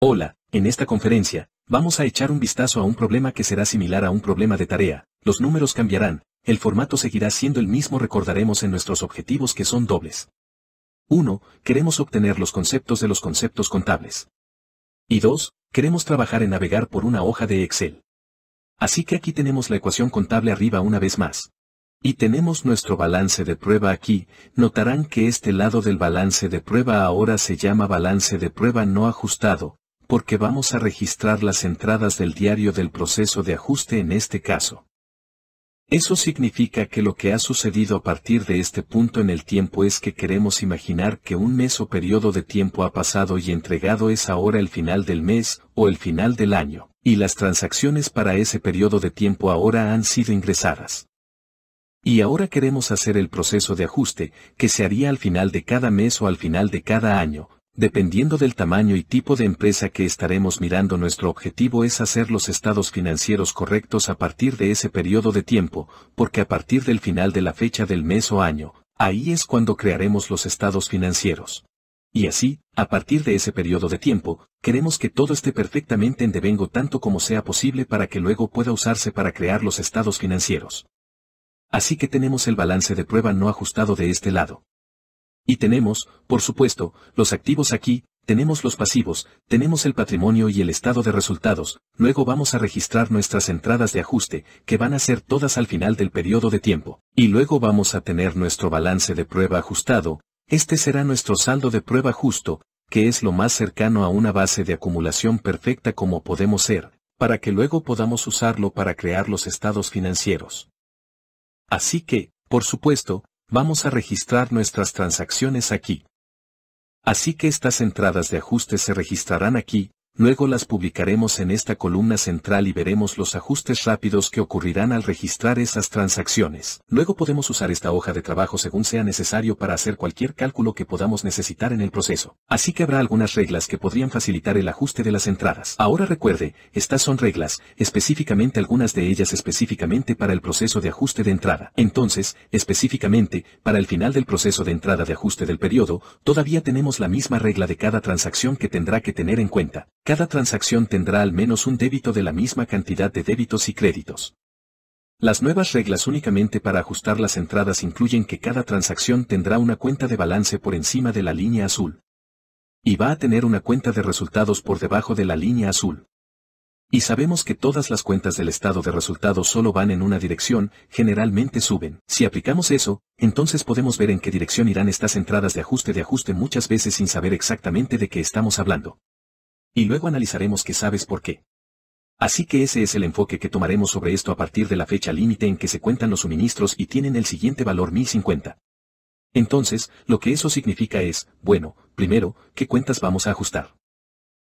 Hola, en esta conferencia, vamos a echar un vistazo a un problema que será similar a un problema de tarea, los números cambiarán, el formato seguirá siendo el mismo recordaremos en nuestros objetivos que son dobles. 1. Queremos obtener los conceptos de los conceptos contables. Y 2. Queremos trabajar en navegar por una hoja de Excel. Así que aquí tenemos la ecuación contable arriba una vez más. Y tenemos nuestro balance de prueba aquí, notarán que este lado del balance de prueba ahora se llama balance de prueba no ajustado, porque vamos a registrar las entradas del diario del proceso de ajuste en este caso. Eso significa que lo que ha sucedido a partir de este punto en el tiempo es que queremos imaginar que un mes o periodo de tiempo ha pasado y entregado es ahora el final del mes o el final del año, y las transacciones para ese periodo de tiempo ahora han sido ingresadas. Y ahora queremos hacer el proceso de ajuste, que se haría al final de cada mes o al final de cada año, Dependiendo del tamaño y tipo de empresa que estaremos mirando nuestro objetivo es hacer los estados financieros correctos a partir de ese periodo de tiempo, porque a partir del final de la fecha del mes o año, ahí es cuando crearemos los estados financieros. Y así, a partir de ese periodo de tiempo, queremos que todo esté perfectamente en devengo tanto como sea posible para que luego pueda usarse para crear los estados financieros. Así que tenemos el balance de prueba no ajustado de este lado. Y tenemos, por supuesto, los activos aquí, tenemos los pasivos, tenemos el patrimonio y el estado de resultados, luego vamos a registrar nuestras entradas de ajuste, que van a ser todas al final del periodo de tiempo, y luego vamos a tener nuestro balance de prueba ajustado, este será nuestro saldo de prueba justo, que es lo más cercano a una base de acumulación perfecta como podemos ser, para que luego podamos usarlo para crear los estados financieros. Así que, por supuesto, vamos a registrar nuestras transacciones aquí. Así que estas entradas de ajuste se registrarán aquí, Luego las publicaremos en esta columna central y veremos los ajustes rápidos que ocurrirán al registrar esas transacciones. Luego podemos usar esta hoja de trabajo según sea necesario para hacer cualquier cálculo que podamos necesitar en el proceso. Así que habrá algunas reglas que podrían facilitar el ajuste de las entradas. Ahora recuerde, estas son reglas, específicamente algunas de ellas específicamente para el proceso de ajuste de entrada. Entonces, específicamente, para el final del proceso de entrada de ajuste del periodo, todavía tenemos la misma regla de cada transacción que tendrá que tener en cuenta. Cada transacción tendrá al menos un débito de la misma cantidad de débitos y créditos. Las nuevas reglas únicamente para ajustar las entradas incluyen que cada transacción tendrá una cuenta de balance por encima de la línea azul. Y va a tener una cuenta de resultados por debajo de la línea azul. Y sabemos que todas las cuentas del estado de resultados solo van en una dirección, generalmente suben. Si aplicamos eso, entonces podemos ver en qué dirección irán estas entradas de ajuste de ajuste muchas veces sin saber exactamente de qué estamos hablando. Y luego analizaremos qué sabes por qué. Así que ese es el enfoque que tomaremos sobre esto a partir de la fecha límite en que se cuentan los suministros y tienen el siguiente valor 1050. Entonces, lo que eso significa es, bueno, primero, ¿qué cuentas vamos a ajustar?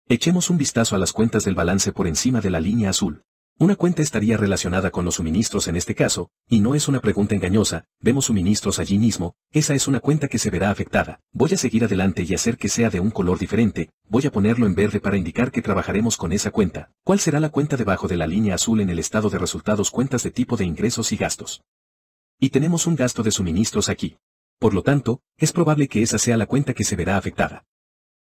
Echemos un vistazo a las cuentas del balance por encima de la línea azul. Una cuenta estaría relacionada con los suministros en este caso, y no es una pregunta engañosa, vemos suministros allí mismo, esa es una cuenta que se verá afectada. Voy a seguir adelante y hacer que sea de un color diferente, voy a ponerlo en verde para indicar que trabajaremos con esa cuenta. ¿Cuál será la cuenta debajo de la línea azul en el estado de resultados cuentas de tipo de ingresos y gastos? Y tenemos un gasto de suministros aquí. Por lo tanto, es probable que esa sea la cuenta que se verá afectada.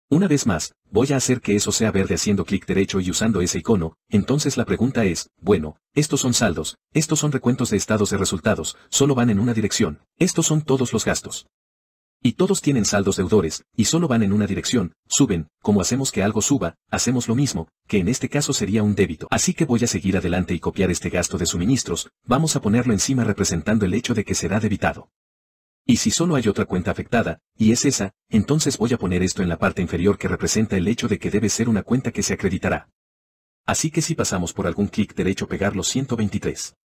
Una vez más, voy a hacer que eso sea verde haciendo clic derecho y usando ese icono, entonces la pregunta es, bueno, estos son saldos, estos son recuentos de estados de resultados, solo van en una dirección, estos son todos los gastos. Y todos tienen saldos deudores, y solo van en una dirección, suben, como hacemos que algo suba, hacemos lo mismo, que en este caso sería un débito. Así que voy a seguir adelante y copiar este gasto de suministros, vamos a ponerlo encima representando el hecho de que será debitado. Y si solo hay otra cuenta afectada, y es esa, entonces voy a poner esto en la parte inferior que representa el hecho de que debe ser una cuenta que se acreditará. Así que si pasamos por algún clic derecho pegar los 123.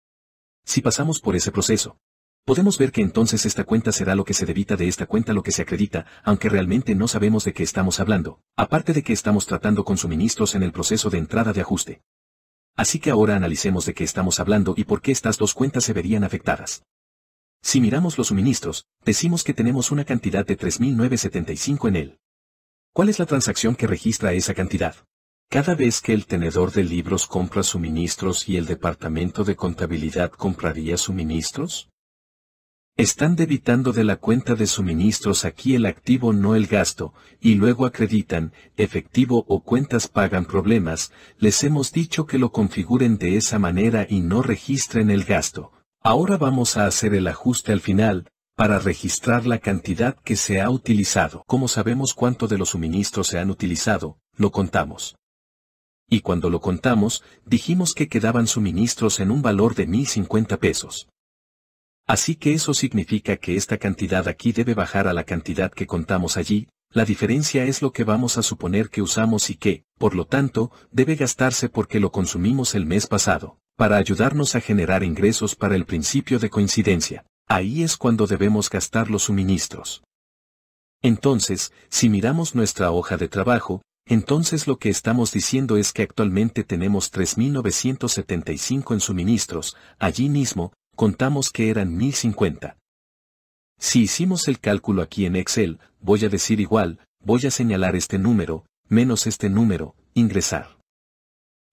Si pasamos por ese proceso, podemos ver que entonces esta cuenta será lo que se debita de esta cuenta lo que se acredita, aunque realmente no sabemos de qué estamos hablando, aparte de que estamos tratando con suministros en el proceso de entrada de ajuste. Así que ahora analicemos de qué estamos hablando y por qué estas dos cuentas se verían afectadas. Si miramos los suministros, decimos que tenemos una cantidad de 3.975 en él. ¿Cuál es la transacción que registra esa cantidad? Cada vez que el tenedor de libros compra suministros y el departamento de contabilidad compraría suministros? Están debitando de la cuenta de suministros aquí el activo no el gasto, y luego acreditan, efectivo o cuentas pagan problemas, les hemos dicho que lo configuren de esa manera y no registren el gasto. Ahora vamos a hacer el ajuste al final, para registrar la cantidad que se ha utilizado. Como sabemos cuánto de los suministros se han utilizado, lo contamos. Y cuando lo contamos, dijimos que quedaban suministros en un valor de 1050 pesos. Así que eso significa que esta cantidad aquí debe bajar a la cantidad que contamos allí, la diferencia es lo que vamos a suponer que usamos y que, por lo tanto, debe gastarse porque lo consumimos el mes pasado, para ayudarnos a generar ingresos para el principio de coincidencia. Ahí es cuando debemos gastar los suministros. Entonces, si miramos nuestra hoja de trabajo, entonces lo que estamos diciendo es que actualmente tenemos 3.975 en suministros, allí mismo, contamos que eran 1.050. Si hicimos el cálculo aquí en Excel, voy a decir igual, voy a señalar este número, menos este número, ingresar.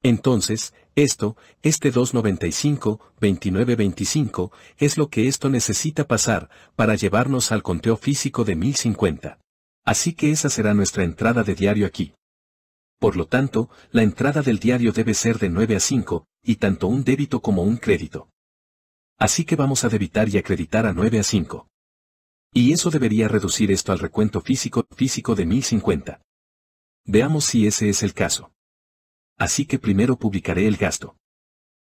Entonces, esto, este 295, 2925, es lo que esto necesita pasar, para llevarnos al conteo físico de 1050. Así que esa será nuestra entrada de diario aquí. Por lo tanto, la entrada del diario debe ser de 9 a 5, y tanto un débito como un crédito. Así que vamos a debitar y acreditar a 9 a 5. Y eso debería reducir esto al recuento físico, físico de 1050. Veamos si ese es el caso así que primero publicaré el gasto.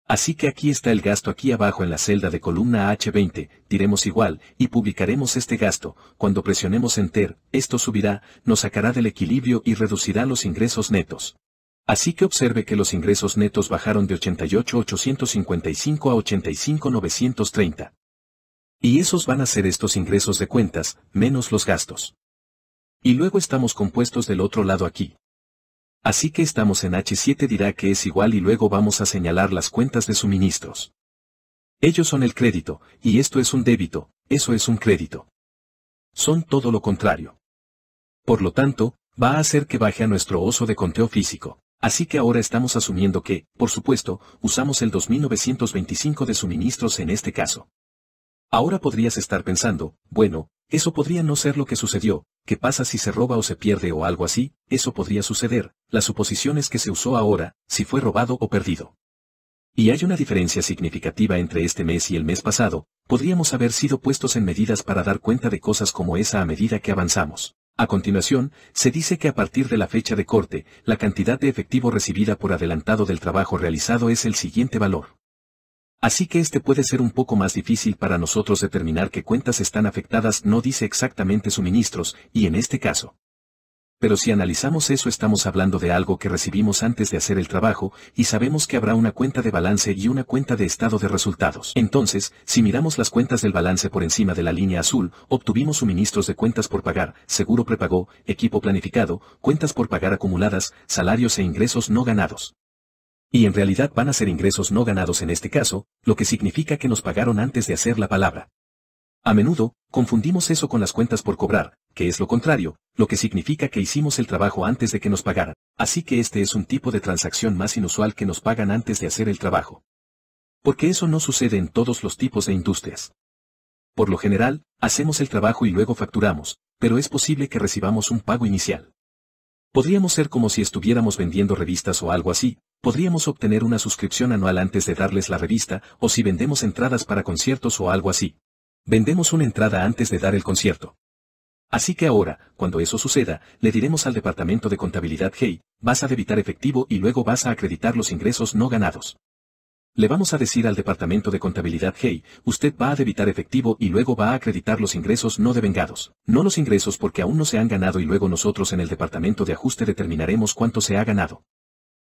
Así que aquí está el gasto aquí abajo en la celda de columna H20, diremos igual, y publicaremos este gasto, cuando presionemos Enter, esto subirá, nos sacará del equilibrio y reducirá los ingresos netos. Así que observe que los ingresos netos bajaron de 88.855 a 85.930. Y esos van a ser estos ingresos de cuentas, menos los gastos. Y luego estamos compuestos del otro lado aquí. Así que estamos en H7 dirá que es igual y luego vamos a señalar las cuentas de suministros. Ellos son el crédito, y esto es un débito, eso es un crédito. Son todo lo contrario. Por lo tanto, va a hacer que baje a nuestro oso de conteo físico. Así que ahora estamos asumiendo que, por supuesto, usamos el 2925 de suministros en este caso. Ahora podrías estar pensando, bueno, eso podría no ser lo que sucedió, ¿qué pasa si se roba o se pierde o algo así? Eso podría suceder, la suposición es que se usó ahora, si fue robado o perdido. Y hay una diferencia significativa entre este mes y el mes pasado, podríamos haber sido puestos en medidas para dar cuenta de cosas como esa a medida que avanzamos. A continuación, se dice que a partir de la fecha de corte, la cantidad de efectivo recibida por adelantado del trabajo realizado es el siguiente valor. Así que este puede ser un poco más difícil para nosotros determinar qué cuentas están afectadas no dice exactamente suministros, y en este caso. Pero si analizamos eso estamos hablando de algo que recibimos antes de hacer el trabajo, y sabemos que habrá una cuenta de balance y una cuenta de estado de resultados. Entonces, si miramos las cuentas del balance por encima de la línea azul, obtuvimos suministros de cuentas por pagar, seguro prepago, equipo planificado, cuentas por pagar acumuladas, salarios e ingresos no ganados. Y en realidad van a ser ingresos no ganados en este caso, lo que significa que nos pagaron antes de hacer la palabra. A menudo, confundimos eso con las cuentas por cobrar, que es lo contrario, lo que significa que hicimos el trabajo antes de que nos pagaran. Así que este es un tipo de transacción más inusual que nos pagan antes de hacer el trabajo. Porque eso no sucede en todos los tipos de industrias. Por lo general, hacemos el trabajo y luego facturamos, pero es posible que recibamos un pago inicial. Podríamos ser como si estuviéramos vendiendo revistas o algo así, podríamos obtener una suscripción anual antes de darles la revista, o si vendemos entradas para conciertos o algo así. Vendemos una entrada antes de dar el concierto. Así que ahora, cuando eso suceda, le diremos al departamento de contabilidad Hey, vas a debitar efectivo y luego vas a acreditar los ingresos no ganados. Le vamos a decir al departamento de contabilidad Hey, usted va a debitar efectivo y luego va a acreditar los ingresos no devengados. No los ingresos porque aún no se han ganado y luego nosotros en el departamento de ajuste determinaremos cuánto se ha ganado.